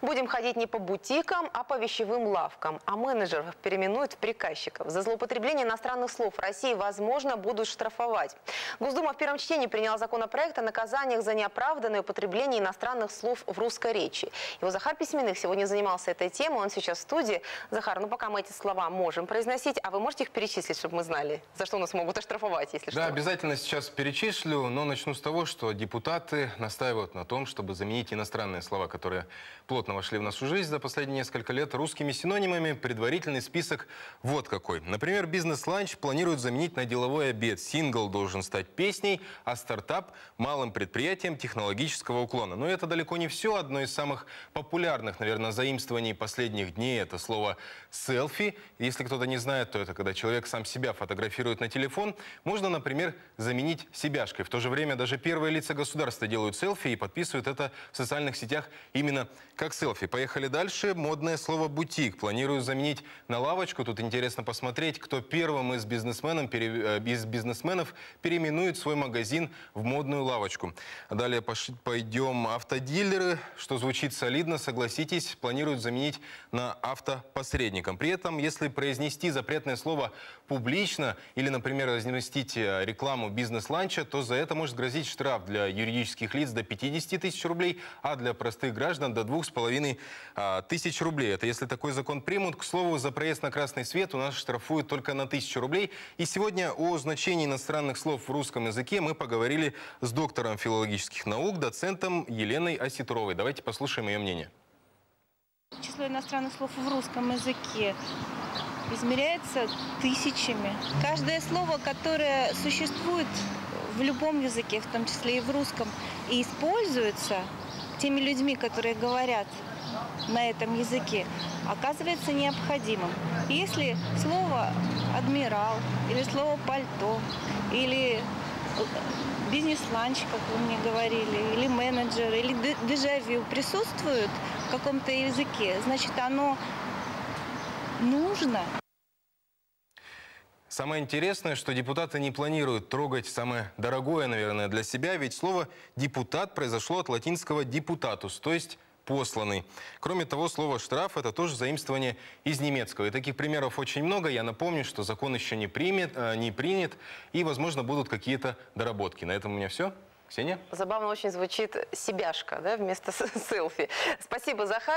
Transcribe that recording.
Будем ходить не по бутикам, а по вещевым лавкам. А менеджеров переименуют в приказчиков. За злоупотребление иностранных слов России, возможно, будут штрафовать. Госдума в первом чтении приняла законопроект о наказаниях за неоправданное употребление иностранных слов в русской речи. Его Захар Письменных сегодня занимался этой темой. Он сейчас в студии. Захар, ну пока мы эти слова можем произносить, а вы можете их перечислить, чтобы мы знали, за что нас могут оштрафовать, если Да, что? обязательно сейчас перечислю, но начну с того, что депутаты настаивают на том, чтобы заменить иностранные слова, которые плотно вошли в нашу жизнь за последние несколько лет, русскими синонимами. Предварительный список вот какой. Например, бизнес-ланч планируют заменить на деловой обед. Сингл должен стать песней, а стартап – малым предприятием технологического уклона. Но это далеко не все. Одно из самых популярных, наверное, заимствований последних дней – это слово «селфи». Если кто-то не знает, то это когда человек сам себя фотографирует на телефон. Можно, например, заменить себяшкой. В то же время даже первые лица государства делают селфи и подписывают это в социальных сетях именно как селфи. Поехали дальше. Модное слово «бутик». Планирую заменить на лавочку. Тут интересно посмотреть, кто первым из, бизнесменов, пере- э, из бизнесменов переименует свой магазин в модную лавочку. Далее пош- пойдем автодилеры. Что звучит солидно, согласитесь, планируют заменить на автопосредником. При этом, если произнести запретное слово публично или, например, разместить э, рекламу бизнес-ланча, то за это может грозить штраф для юридических лиц до 50 тысяч рублей, а для простых граждан до 2,5 а, тысяч рублей. Это если такой закон примут. К слову, за проезд на красный свет у нас штрафуют только на тысячу рублей. И сегодня о значении иностранных слов в русском языке мы поговорили с доктором филологических наук, доцентом Еленой Осетровой. Давайте послушаем ее мнение. Число иностранных слов в русском языке измеряется тысячами. Каждое слово, которое существует в любом языке, в том числе и в русском, и используется теми людьми, которые говорят на этом языке, оказывается необходимым. Если слово «адмирал» или слово «пальто» или э, бизнес-ланч, как вы мне говорили, или менеджер, или де- дежавю присутствуют в каком-то языке, значит, оно нужно. Самое интересное, что депутаты не планируют трогать самое дорогое, наверное, для себя, ведь слово «депутат» произошло от латинского «депутатус», то есть посланный. Кроме того, слово «штраф» – это тоже заимствование из немецкого. И таких примеров очень много. Я напомню, что закон еще не, примет, э, не принят, и, возможно, будут какие-то доработки. На этом у меня все. Ксения? Забавно очень звучит себяшка да, вместо селфи. Спасибо, Захар.